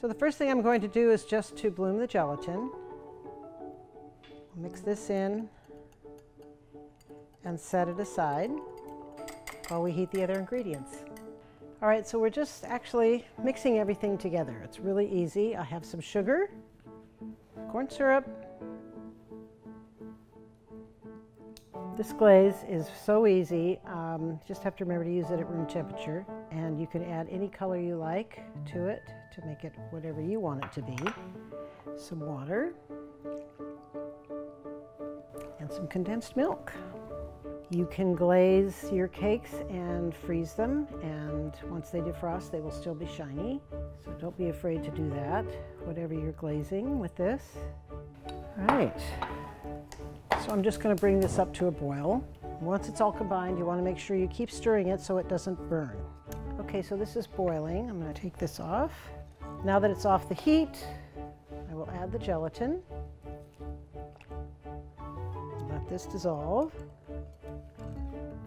So the first thing I'm going to do is just to bloom the gelatin. Mix this in and set it aside while we heat the other ingredients. All right, so we're just actually mixing everything together. It's really easy. I have some sugar, corn syrup. This glaze is so easy. Um, just have to remember to use it at room temperature. And you can add any color you like to it to make it whatever you want it to be. Some water and some condensed milk. You can glaze your cakes and freeze them, and once they defrost, they will still be shiny. So don't be afraid to do that, whatever you're glazing with this. All right, so I'm just gonna bring this up to a boil. Once it's all combined, you wanna make sure you keep stirring it so it doesn't burn. Okay, so this is boiling. I'm gonna take this off. Now that it's off the heat, I will add the gelatin. Let this dissolve.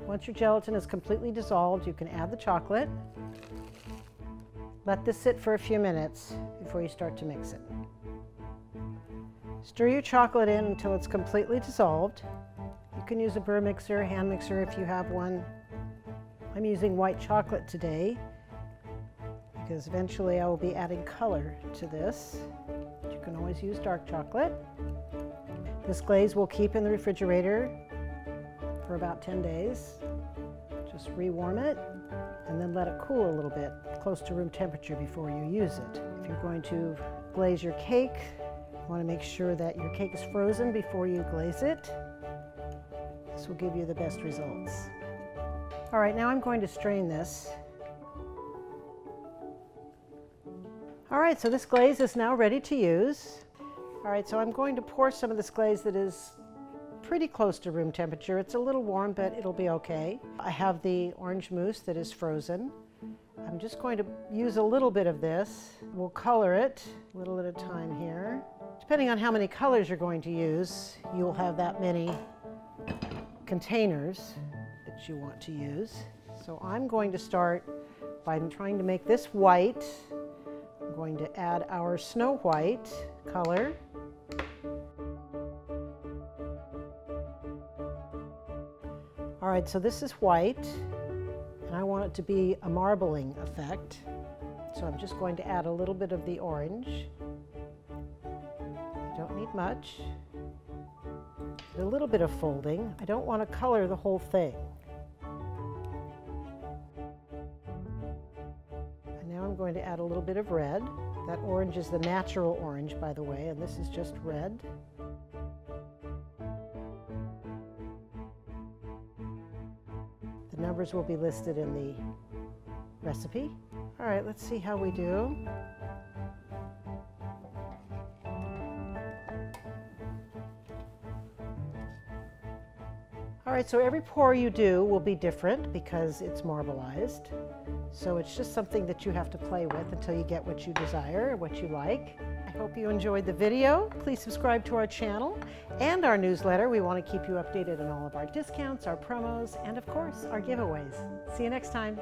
Once your gelatin is completely dissolved, you can add the chocolate. Let this sit for a few minutes before you start to mix it. Stir your chocolate in until it's completely dissolved. You can use a burr mixer, hand mixer if you have one. I'm using white chocolate today because eventually I will be adding color to this. You can always use dark chocolate. This glaze will keep in the refrigerator for about 10 days. Just rewarm it and then let it cool a little bit, close to room temperature before you use it. If you're going to glaze your cake, want to make sure that your cake is frozen before you glaze it. This will give you the best results. All right, now I'm going to strain this. All right, so this glaze is now ready to use. All right, so I'm going to pour some of this glaze that is pretty close to room temperature. It's a little warm, but it'll be okay. I have the orange mousse that is frozen. I'm just going to use a little bit of this. We'll color it a little at a time here. Depending on how many colors you're going to use, you'll have that many containers that you want to use. So I'm going to start by trying to make this white. I'm going to add our snow white color. All right, so this is white, and I want it to be a marbling effect. So I'm just going to add a little bit of the orange. Much. A little bit of folding. I don't want to color the whole thing. And now I'm going to add a little bit of red. That orange is the natural orange, by the way, and this is just red. The numbers will be listed in the recipe. All right, let's see how we do. All right, so every pour you do will be different because it's marbleized. So it's just something that you have to play with until you get what you desire, what you like. I hope you enjoyed the video. Please subscribe to our channel and our newsletter. We want to keep you updated on all of our discounts, our promos, and of course, our giveaways. See you next time.